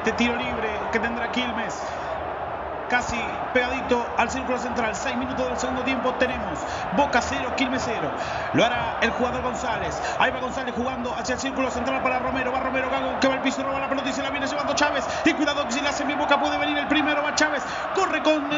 Este tiro libre que tendrá Quilmes. Casi pegadito al círculo central. Seis minutos del segundo tiempo tenemos. Boca cero Quilmes cero Lo hará el jugador González. Ahí va González jugando hacia el círculo central para Romero. Va Romero, Gago, que va al piso, roba la pelota y se la viene llevando Chávez. Y cuidado que si la hace mi Boca puede venir el primero. Va Chávez. Corre con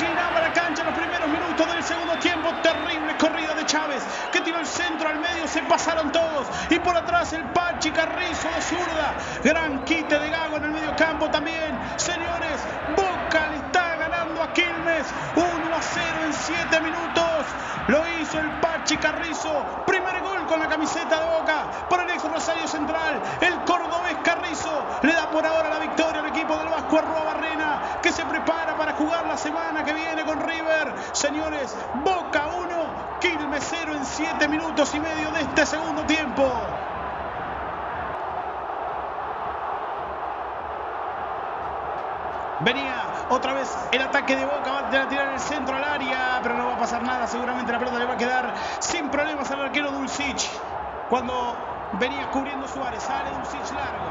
inclinaba la cancha los primeros minutos del segundo tiempo. Terrible corrida de Chávez que tiró el centro al medio, se pasaron todos. Y por atrás el Pachi Carrizo de zurda. Gran quite de Gago en el medio campo también. Señores, Boca le está ganando a Quilmes 1 a 0 en 7 minutos. Lo hizo el Pachi Carrizo. Primer gol con la camiseta de Boca por el ex Rosario Central. El cordobés Carrizo le da por ahora la victoria al equipo del Vasco Arroba que se prepara para jugar la semana que viene con River. Señores, Boca 1, Quilmes 0 en 7 minutos y medio de este segundo tiempo. Venía otra vez el ataque de Boca, va a tirar el centro al área, pero no va a pasar nada, seguramente la pelota le va a quedar sin problemas al arquero Dulcich. Cuando venía cubriendo Suárez, sale Dulcich largo,